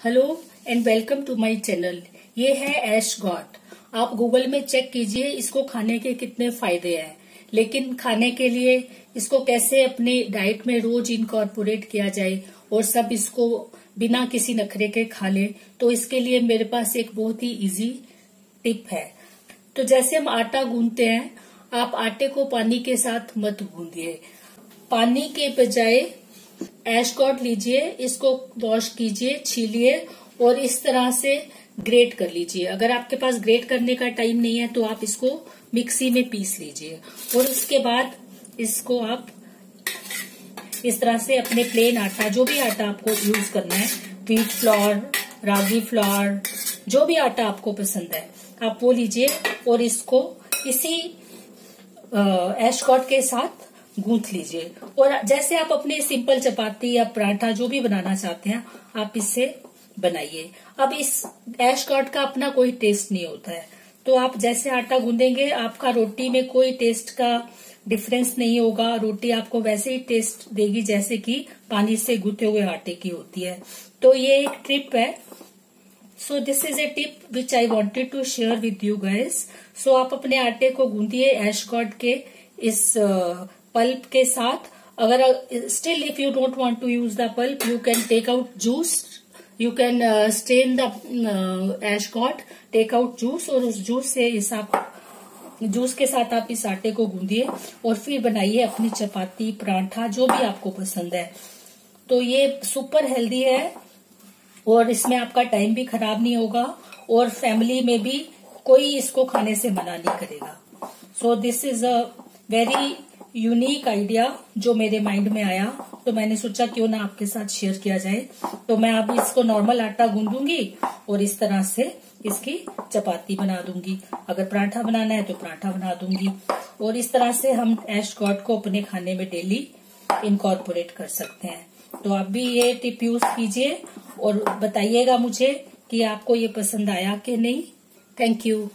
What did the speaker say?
Hello and welcome to my channel ये है ash gourd आप गूगल में चेक कीजिए इसको खाने के कितने फ़ायदे हैं। लेकिन खाने के लिए इसको कैसे अपने डाइट में रोज इनकॉर्पोरेट किया जाए और सब इसको बिना किसी नखरे के खा ले तो इसके लिए मेरे पास एक बहुत ही इजी टिप है। तो जैसे हम आटा गूंदते हैं, आप आटे को पानी के साथ मत गूंदिए। पानी के बजाय एश कॉट लीजिए, इसको वॉश कीजिए, छीलिए और इस तरह से ग्रेट कर लीजिए। अगर आपके पास ग्रेट करने का टाइम नहीं है तो आप इसको मिक्सी में पीस लीजिए। और उसके बाद इसको आप इस तरह से अपने प्लेन आटा, जो भी आटा आपको यूज़ करना है व्हीट फ्लोर रागी फ्लोर जो भी आटा आपको पसंद है, आप वो लीजिए और इसको इसी एशकॉट के साथ गूंथ लीजिए। और जैसे आप अपने सिंपल चपाती या पराठा जो भी बनाना चाहते हैं, आप इससे बनाइए। अब इस एश कॉट का अपना कोई टेस्ट नहीं होता है। तो आप जैसे आटा गूंदेंगे, आपका रोटी में कोई टेस्ट का डिफरेंस नहीं होगा। रोटी आपको वैसे ही टेस्ट देगी जैसे कि पानी से गुथे हुए आटे की होती है। तो ये एक ट्रिप है। So this is a tip which I wanted to share with you guys so आप अपने आटे को गूंदिए एश गॉड के इस पल्प के साथ, अगर still if you don't want to use the pulp you can take out juice you can strain the ash gourd take out juice और उस जूस से इस आप जूस के साथ आप इस आटे को गूंदिए और फिर बनाइए अपनी चपाती, परांठा, जो भी आपको पसंद है। तो ये सुपर हेल्दी है और इसमें आपका टाइम भी खराब नहीं होगा और फैमिली में भी कोई इसको खाने से मना नहीं करेगा। So this is a very unique idea जो मेरे माइंड में आया तो मैंने सोचा क्यों ना आपके साथ शेयर किया जाए। तो मैं अब इसको नॉर्मल आटा गूंदूँगी और इस तरह से इसकी चपाती बना दूँगी। अगर पराठा बनाना है तो पराठा बना दूँगी। और इस तरह से हम एश गॉड को अपने खाने में डेली इनकॉर्पोरेट कर सकते हैं। तो आप भी ये टिप यूज़ कीजिए और बताइएगा मुझे कि आपको ये पसंद आया कि नहीं। Thank you